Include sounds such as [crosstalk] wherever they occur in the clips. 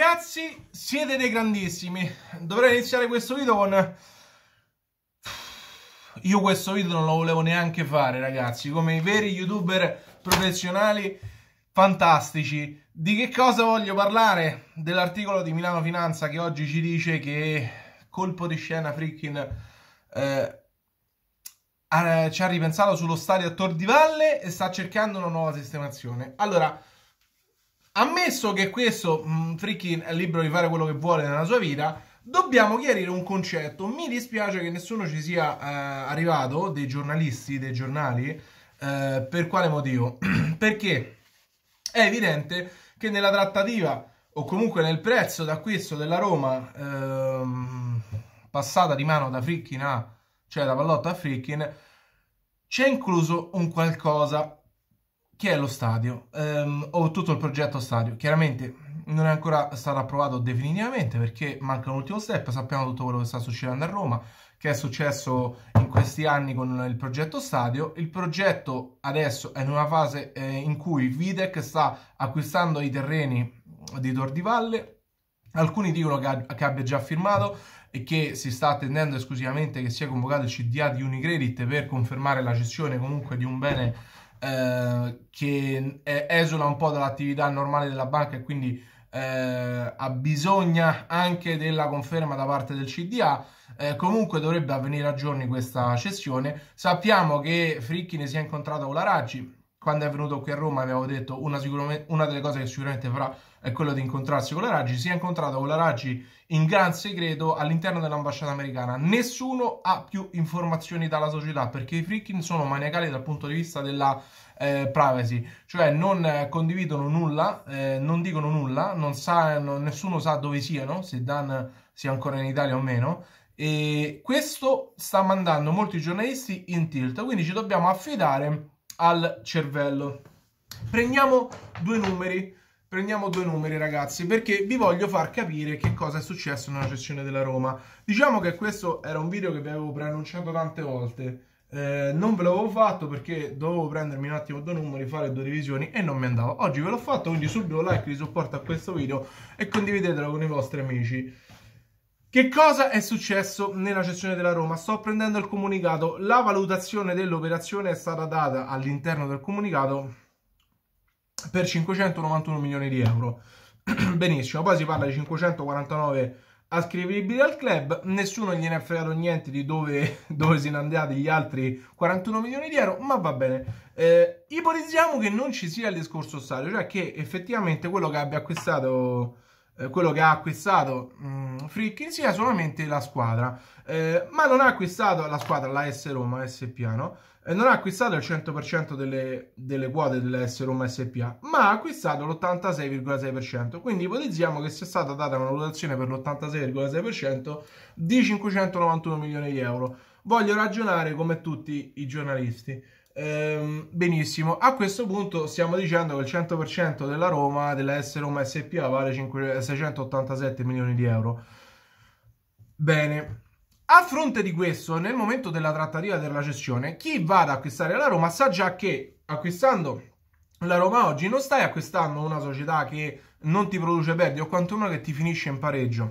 Ragazzi, siete dei grandissimi. Dovrei iniziare questo video con... Io questo video non lo volevo neanche fare, ragazzi. Come i veri youtuber professionali fantastici. Di che cosa voglio parlare? Dell'articolo di Milano Finanza che oggi ci dice che colpo di scena freaking eh, ci ha ripensato sullo stadio a Tor di Valle e sta cercando una nuova sistemazione. Allora, ammesso che questo mh, freaking è libero di fare quello che vuole nella sua vita, dobbiamo chiarire un concetto. Mi dispiace che nessuno ci sia eh, arrivato, dei giornalisti, dei giornali, eh, per quale motivo? [clears throat] Perché è evidente che nella trattativa o comunque nel prezzo d'acquisto della Roma ehm, passata di mano da Frickin a cioè da Pallotta a Frickin c'è incluso un qualcosa che è lo stadio ehm, o tutto il progetto stadio chiaramente non è ancora stato approvato definitivamente perché manca un ultimo step sappiamo tutto quello che sta succedendo a Roma che è successo in questi anni con il progetto stadio. Il progetto adesso è in una fase eh, in cui Videc sta acquistando i terreni di Tor di Valle. Alcuni dicono che, che abbia già firmato e che si sta attendendo esclusivamente che sia convocato il CDA di Unicredit per confermare la cessione comunque di un bene eh, che esula un po' dall'attività normale della banca e quindi eh, ha bisogno anche della conferma da parte del CDA. Eh, comunque dovrebbe avvenire a giorni questa cessione. Sappiamo che Fricchi ne si è incontrato con la Raggi. Quando è venuto qui a Roma avevo detto una, una delle cose che sicuramente farà è quello di incontrarsi con la Raggi. Si è incontrato con la Raggi in gran segreto all'interno dell'ambasciata americana. Nessuno ha più informazioni dalla società perché i Frickin sono maniacali dal punto di vista della eh, privacy, cioè non eh, condividono nulla, eh, non dicono nulla, non sa, non, nessuno sa dove siano, se Dan sia ancora in Italia o meno. E questo sta mandando molti giornalisti in tilt, quindi ci dobbiamo affidare al cervello. Prendiamo due numeri, prendiamo due numeri ragazzi, perché vi voglio far capire che cosa è successo nella cessione della Roma. Diciamo che questo era un video che vi avevo preannunciato tante volte, eh, non ve l'avevo fatto perché dovevo prendermi un attimo due numeri, fare due divisioni e non mi andava. Oggi ve l'ho fatto, quindi subito like di supporto a questo video e condividetelo con i vostri amici. Che cosa è successo nella cessione della Roma? Sto prendendo il comunicato. La valutazione dell'operazione è stata data all'interno del comunicato per 591 milioni di euro. [clears throat] Benissimo, poi si parla di 549 ascrivibili al club, nessuno gliene ha fregato niente di dove, [laughs] dove sono andati gli altri 41 milioni di euro, ma va bene. Eh, ipotizziamo che non ci sia il discorso stadio, cioè che effettivamente quello che abbia acquistato quello che ha acquistato mh, mm, Frickin sia solamente la squadra, eh, ma non ha acquistato la squadra, la S Roma SPA, no? Eh, non ha acquistato il 100% delle, delle quote dell'S Roma SPA, ma ha acquistato l'86,6%. Quindi ipotizziamo che sia stata data una valutazione per l'86,6% di 591 milioni di euro. Voglio ragionare come tutti i giornalisti. Ehm, benissimo, a questo punto stiamo dicendo che il 100% della Roma, della S Roma SPA, vale 5, 687 milioni di euro. Bene, a fronte di questo, nel momento della trattativa della cessione, chi va ad acquistare la Roma sa già che acquistando la Roma oggi non stai acquistando una società che non ti produce perdite o quantomeno che ti finisce in pareggio.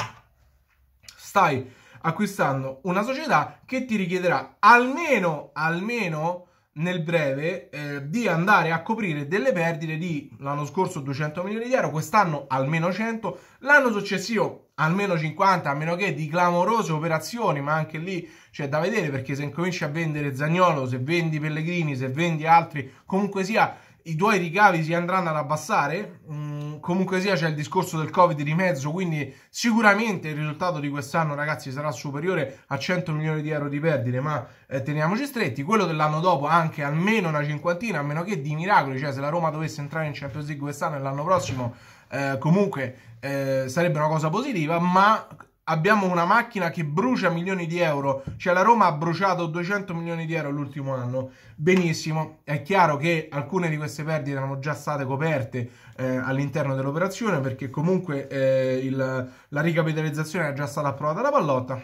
Stai acquistando una società che ti richiederà almeno, almeno nel breve eh, di andare a coprire delle perdite di l'anno scorso 200 milioni di euro, quest'anno almeno 100, l'anno successivo almeno 50, a meno che di clamorose operazioni, ma anche lì c'è da vedere perché se incominci a vendere Zagnolo, se vendi Pellegrini, se vendi altri, comunque sia i tuoi ricavi si andranno ad abbassare. Mm, comunque sia, c'è il discorso del Covid di mezzo, quindi sicuramente il risultato di quest'anno, ragazzi, sarà superiore a 100 milioni di euro di perdite, ma eh, teniamoci stretti. Quello dell'anno dopo anche almeno una cinquantina, a meno che di miracoli, cioè se la Roma dovesse entrare in Champions League quest'anno e l'anno prossimo, eh, comunque eh, sarebbe una cosa positiva, ma abbiamo una macchina che brucia milioni di euro, cioè la Roma ha bruciato 200 milioni di euro l'ultimo anno, benissimo, è chiaro che alcune di queste perdite erano già state coperte eh, all'interno dell'operazione perché comunque eh, il, la ricapitalizzazione è già stata approvata dalla pallotta.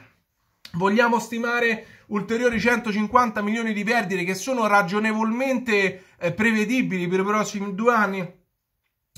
Vogliamo stimare ulteriori 150 milioni di perdite che sono ragionevolmente eh, prevedibili per i prossimi due anni?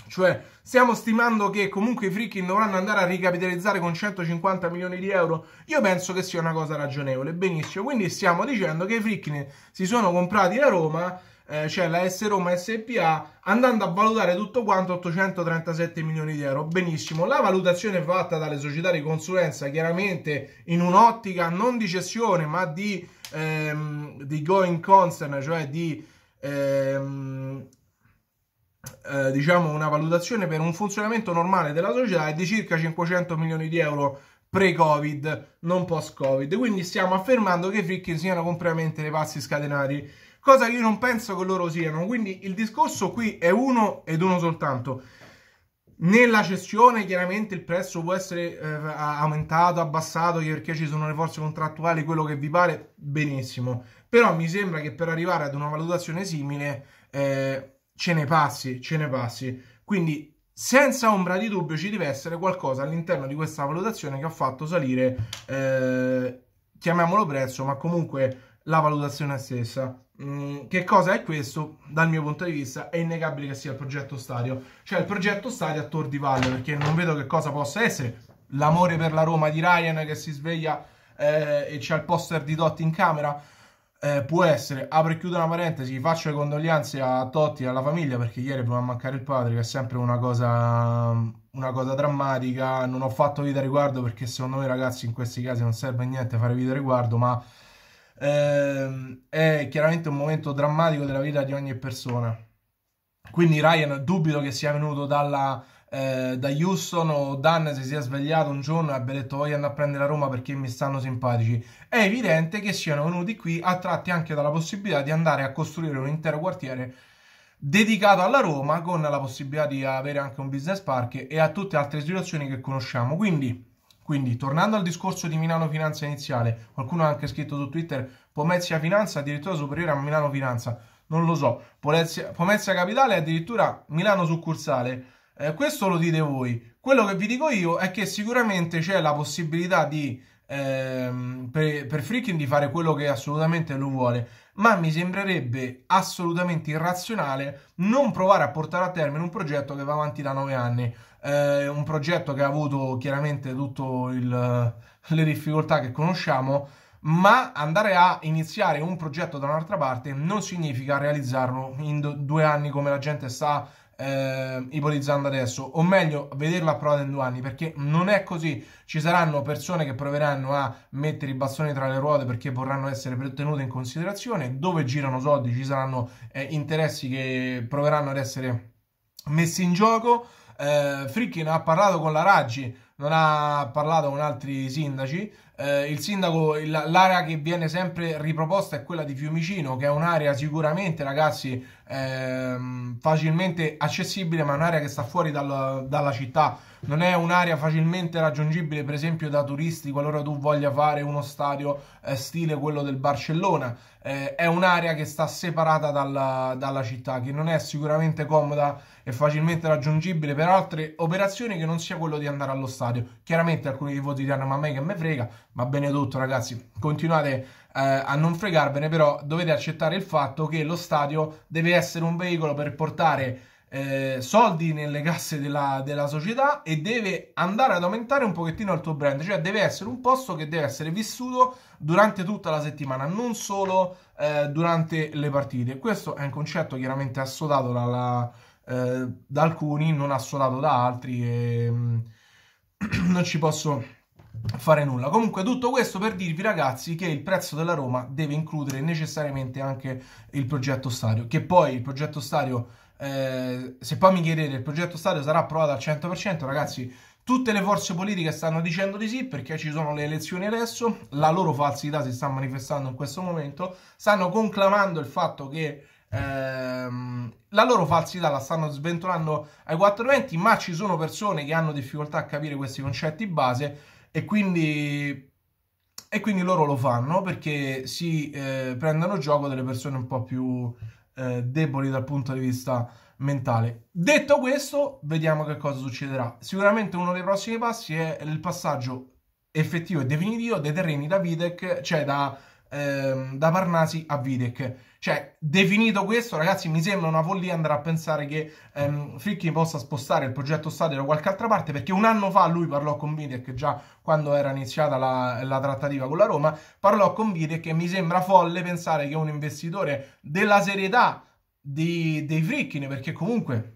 Cioè, stiamo stimando che comunque i Frickin dovranno andare a ricapitalizzare con 150 milioni di euro. Io penso che sia una cosa ragionevole, benissimo. Quindi stiamo dicendo che i Frickin si sono comprati la Roma, eh, cioè la S Roma SPA, andando a valutare tutto quanto 837 milioni di euro. Benissimo. La valutazione fatta dalle società di consulenza, chiaramente in un'ottica non di cessione, ma di, ehm, di going concern, cioè di... Ehm, eh, diciamo una valutazione per un funzionamento normale della società è di circa 500 milioni di euro pre-Covid, non post-Covid. Quindi stiamo affermando che i frickin siano completamente dei pazzi scatenati, cosa che io non penso che loro siano. Quindi il discorso qui è uno ed uno soltanto. Nella cessione chiaramente il prezzo può essere eh, aumentato, abbassato perché ci sono le forze contrattuali, quello che vi pare, benissimo. Però mi sembra che per arrivare ad una valutazione simile eh, ce ne passi, ce ne passi. Quindi senza ombra di dubbio ci deve essere qualcosa all'interno di questa valutazione che ha fatto salire, eh, chiamiamolo prezzo, ma comunque la valutazione stessa. Mm, che cosa è questo? Dal mio punto di vista è innegabile che sia il progetto stadio, cioè il progetto stadio a Tor di Valle, perché non vedo che cosa possa essere. L'amore per la Roma di Ryan che si sveglia eh, e c'è il poster di Dotti in camera eh, può essere, apro e chiudo una parentesi, faccio le condoglianze a Totti e alla famiglia perché ieri poteva mancare il padre, che è sempre una cosa, una cosa drammatica. Non ho fatto video riguardo perché secondo me ragazzi in questi casi non serve a niente fare video riguardo, ma ehm, è chiaramente un momento drammatico della vita di ogni persona. Quindi Ryan dubito che sia venuto dalla eh, da Houston o Dan si sia svegliato un giorno e abbia detto voglio andare a prendere la Roma perché mi stanno simpatici. È evidente che siano venuti qui attratti anche dalla possibilità di andare a costruire un intero quartiere dedicato alla Roma con la possibilità di avere anche un business park e a tutte altre situazioni che conosciamo. Quindi, quindi tornando al discorso di Milano Finanza iniziale, qualcuno ha anche scritto su Twitter Pomezia Finanza addirittura superiore a Milano Finanza. Non lo so, Pomezia, Pomezia Capitale addirittura Milano succursale eh, questo lo dite voi. Quello che vi dico io è che sicuramente c'è la possibilità di, ehm, per, per Freaking di fare quello che assolutamente lui vuole, ma mi sembrerebbe assolutamente irrazionale non provare a portare a termine un progetto che va avanti da nove anni. Eh, un progetto che ha avuto chiaramente tutte le difficoltà che conosciamo, ma andare a iniziare un progetto da un'altra parte non significa realizzarlo in due anni come la gente sta eh, ipotizzando adesso, o meglio, vederlo approvato in due anni, perché non è così. Ci saranno persone che proveranno a mettere i bastoni tra le ruote perché vorranno essere tenute in considerazione. Dove girano soldi ci saranno eh, interessi che proveranno ad essere messi in gioco. Eh, Frickin ha parlato con la Raggi, non ha parlato con altri sindaci. Eh, il sindaco, l'area che viene sempre riproposta è quella di Fiumicino, che è un'area sicuramente, ragazzi, ehm, facilmente accessibile, ma un'area che sta fuori dal, dalla città. Non è un'area facilmente raggiungibile, per esempio, da turisti qualora tu voglia fare uno stadio eh, stile quello del Barcellona. Eh, è un'area che sta separata dalla, dalla città, che non è sicuramente comoda e facilmente raggiungibile per altre operazioni che non sia quello di andare allo stadio. Chiaramente alcuni tifosi diranno: Ma a me che me frega, va bene tutto, ragazzi. Continuate eh, a non fregarvene, però dovete accettare il fatto che lo stadio deve essere un veicolo per portare eh, soldi nelle casse della, della, società e deve andare ad aumentare un pochettino il tuo brand, cioè deve essere un posto che deve essere vissuto durante tutta la settimana, non solo eh, durante le partite. Questo è un concetto chiaramente assodato dalla, eh, da alcuni, non assodato da altri e mm, [clears throat] non ci posso fare nulla. Comunque tutto questo per dirvi ragazzi che il prezzo della Roma deve includere necessariamente anche il progetto stadio, che poi il progetto stadio, eh, se poi mi chiedete il progetto stadio sarà approvato al 100%, ragazzi, tutte le forze politiche stanno dicendo di sì perché ci sono le elezioni adesso, la loro falsità si sta manifestando in questo momento, stanno conclamando il fatto che ehm, la loro falsità la stanno sventolando ai 420, ma ci sono persone che hanno difficoltà a capire questi concetti base e quindi, e quindi loro lo fanno perché si eh, prendono gioco delle persone un po' più eh, deboli dal punto di vista mentale. Detto questo, vediamo che cosa succederà. Sicuramente uno dei prossimi passi è il passaggio effettivo e definitivo dei terreni da Videc, cioè da ehm, da Parnasi a Videk. Cioè, definito questo, ragazzi, mi sembra una follia andare a pensare che ehm, Fricchi possa spostare il progetto stadio da qualche altra parte, perché un anno fa lui parlò con Videk, già quando era iniziata la, la trattativa con la Roma, parlò con Videk e mi sembra folle pensare che un investitore della serietà di, dei Frickin, perché comunque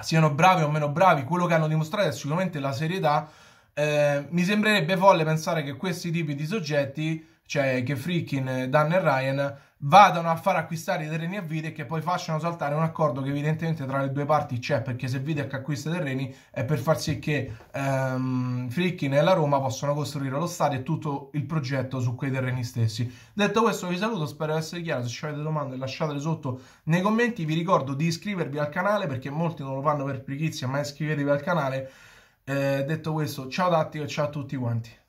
siano bravi o meno bravi, quello che hanno dimostrato è sicuramente la serietà, eh, mi sembrerebbe folle pensare che questi tipi di soggetti cioè che Frickin, Dan e Ryan vadano a far acquistare i terreni a Videk e poi facciano saltare un accordo che evidentemente tra le due parti c'è perché se Videk acquista i terreni è per far sì che um, Frickin e la Roma possano costruire lo stadio e tutto il progetto su quei terreni stessi. Detto questo vi saluto, spero di essere chiaro, se avete domande lasciatele sotto nei commenti, vi ricordo di iscrivervi al canale perché molti non lo fanno per pigrizia ma iscrivetevi al canale. Eh, detto questo, ciao Datti e ciao a tutti quanti.